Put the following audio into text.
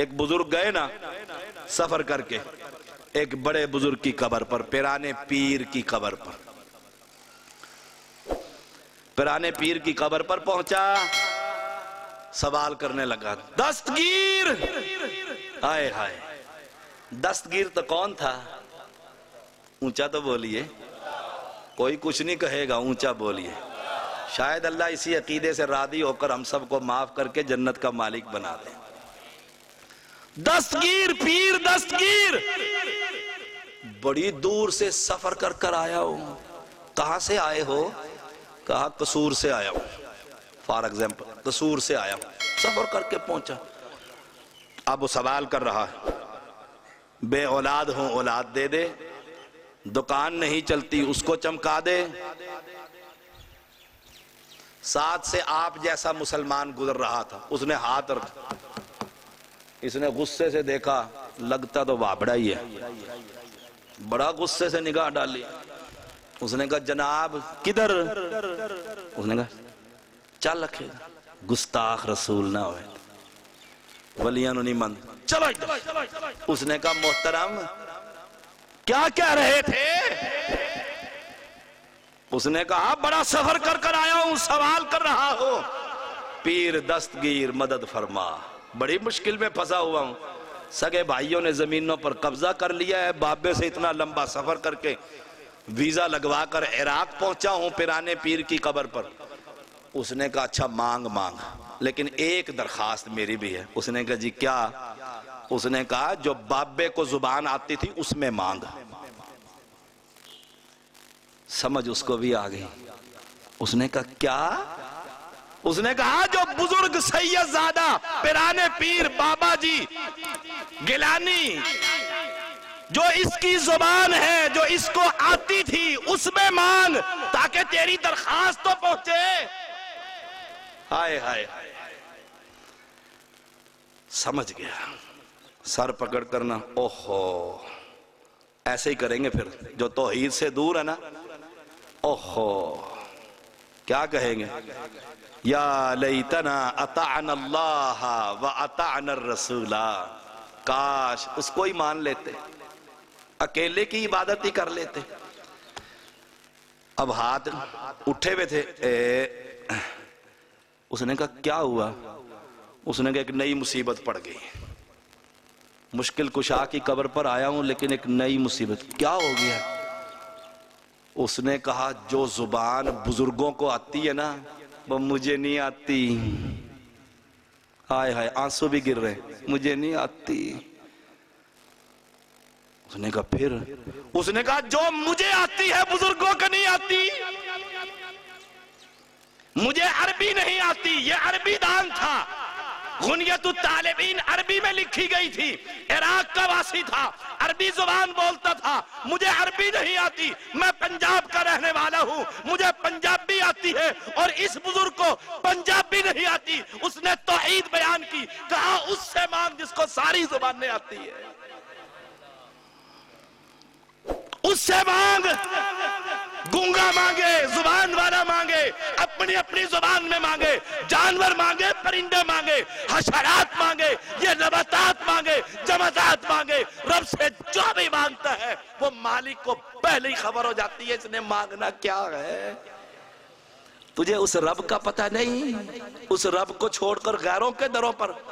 एक बुज़ुर्ग गए ना, सफ़र करके, एक बड़े बुज़ुर्ग की कबर पर, पिराने पीर की कबर पर। पिराने पीर की कबर पर पहुँचा, सवाल करने लगा, दस्तगीर! हाय हाय। दस्तगीर तो कौन था? ऊँचा तो बोलिए। कोई कुछ नहीं कहेगा, ऊँचा बोलिए। शायद अल्लाह इसी अकीदे से रादी होकर हम सबको माफ़ करके जन्नत का मालिक बना दे। दस्तगीर, पीर, दस्तगीर। बड़ी दूर से सफ़र कर कर आया हूँ। कहाँ से आए हो? कहा? कसूर से आया हूँ। फॉर एग्ज़ाम्पल कसूर से आया हूँ। सफ़र करके पहुँचा। अब वो सवाल कर रहा है, बे औलाद हो, औलाद दे दे। दुकान नहीं चलती, उसको चमका दे। साथ से आप जैसा मुसलमान गुजर रहा था, उसने हाथ रखा। इसने गुस्से से देखा, लगता तो वाबड़ा ही है। बड़ा गुस्से से निगाह डाली। उसने कहा, जनाब, किधर? उसने कहा, चल रखे। गुस्ताख रसूल ना हो वलिया नहीं मन। चलो उसने कहा, मोहतरम, क्या कह रहे थे? उसने कहा, बड़ा सफ़र कर कर आया हूँ, सवाल कर रहा हो। पीर दस्तगीर मदद फरमा। बड़ी मुश्किल में फंसा हुआ हूँ। सगे भाइयों ने जमीनों पर कब्जा कर लिया है, बाबे से इतना लंबा सफ़र करके वीज़ा लगवा कर इराक पहुँचा हूँ पिराने पीर की कबर पर। उसने कहा अच्छा मांग मांग, लेकिन एक दरखास्त मेरी भी है। उसने कहा, जी, क्या? उसने कहा, जो बाबे को ज़ुबान आती थी, उसमें मांग। समझ उसको भी आ गई। उसने कहा, क्या? उसने कहा, जो बुज़ुर्ग सैयद ज़्यादा पिराने पीर बाबा जी, गिलानी, जो इसकी ज़ुबान है, जो इसको आती थी, उसमें मांग ताकि तेरी दरखास्त तो पहुँचे। हाय हाय हाय। समझ गया। सर पकड़ करना। ओहो, ऐसे ही करेंगे फिर। जो तोहीद से दूर है ना। ओहो। क्या कहेंगे? या लईतना अतान अल्लाह व अतान रसूला। काश उसको ही मान लेते अकेले की इबादत ही कर लेते। अब हाथ उठे हुए थे ए, उसने कहा क्या हुआ? उसने कहा एक नई मुसीबत पड़ गई। मुश्किल कुशा की कब्र पर आया हूँ लेकिन एक नई मुसीबत क्या हो गया? उसने कहा, जो ज़ुबान बुज़ुर्गों को आती है ना, वो मुझे नहीं आती। हाय हाय, आँसू भी गिर रहे मुझे नहीं आती। उसने कहा, फिर? उसने कहा, जो मुझे आती है, बुज़ुर्गों को नहीं आती मुझे अरबी नहीं आती ये अरबी दान था तालिबीन अरबी में लिखी गई थी। इराक का वासी था, अरबी ज़ुबान बोलता था, मुझे अरबी नहीं आती, मैं पंजाब का रहने वाला हूँ, मुझे पंजाबी आती है और इस बुज़ुर्ग को पंजाबी नहीं आती। उसने तोहीद बयान की, कहा, उससे मांग जिसको सारी जुबानें आती है। उससे मांग, गूँगा मांगे, ज़ुबान वाला मांगे। अपनी अपनी ज़ुबान में मांगे, जानवर मांगे, परिंदे मांगे, हशरात मांगे, ये नबातात मांगे जमातात मांगे, रब से जो भी माँगता है, वो मालिक को पहले ही खबर हो जाती है, इसने मांगना क्या है? तुझे उस रब का पता नहीं, उस रब को छोड़कर गैरों के दरों पर